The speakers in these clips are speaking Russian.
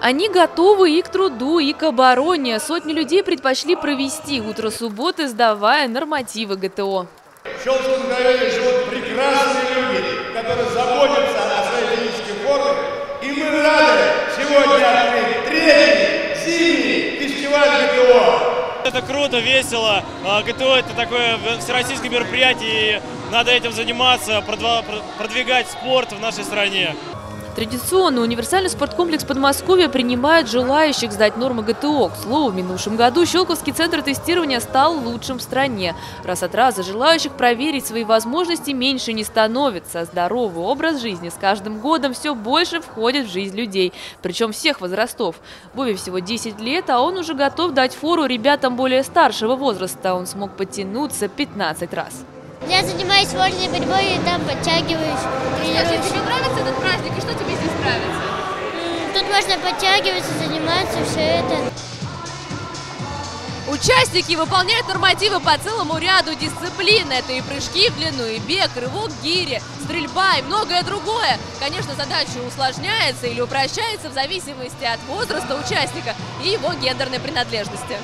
Они готовы и к труду, и к обороне. Сотни людей предпочли провести утро субботы, сдавая нормативы ГТО. В Щелковском районе живут прекрасные люди, которые заботятся о своей физической форме. И мы рады сегодня открыть третий зимний фестиваль ГТО. Это круто, весело. А, ГТО это такое всероссийское мероприятие, и надо этим заниматься, продвигать спорт в нашей стране. Традиционно универсальный спорткомплекс Подмосковья принимает желающих сдать нормы ГТО. К слову, в минувшем году Щелковский центр тестирования стал лучшим в стране. Раз от раза желающих проверить свои возможности меньше не становится. Здоровый образ жизни с каждым годом все больше входит в жизнь людей. Причем всех возрастов. Вове всего 10 лет, а он уже готов дать фору ребятам более старшего возраста. Он смог подтянуться 15 раз. Я занимаюсь вольной борьбой и там подтягиваюсь. Скажи, тебе нравится этот праздник и что тебе здесь нравится? Тут можно подтягиваться, заниматься, все это. Участники выполняют нормативы по целому ряду дисциплин. Это и прыжки в длину, и бег, рывок гири, стрельба и многое другое. Конечно, задача усложняется или упрощается в зависимости от возраста участника и его гендерной принадлежности.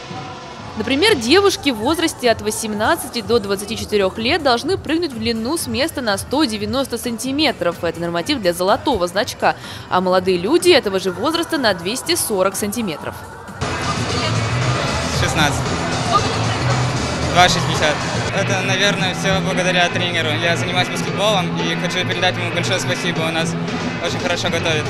Например, девушки в возрасте от 18 до 24 лет должны прыгнуть в длину с места на 190 сантиметров. Это норматив для золотого значка. А молодые люди этого же возраста на 240 сантиметров. 16. 2,60. Это, наверное, все благодаря тренеру. Я занимаюсь баскетболом и хочу передать ему большое спасибо. Он нас очень хорошо готовит.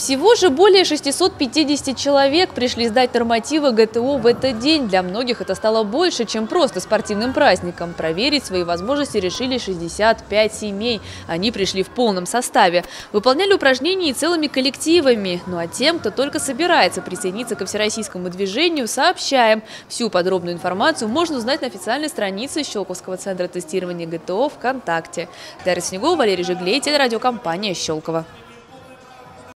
Всего же более 650 человек пришли сдать нормативы ГТО в этот день. Для многих это стало больше, чем просто спортивным праздником. Проверить свои возможности решили 65 семей. Они пришли в полном составе. Выполняли упражнения и целыми коллективами. Ну а тем, кто только собирается присоединиться ко всероссийскому движению, сообщаем. Всю подробную информацию можно узнать на официальной странице Щелковского центра тестирования ГТО ВКонтакте. Дарья Снегова, Валерий Жиглей, телерадиокомпания «Щелково».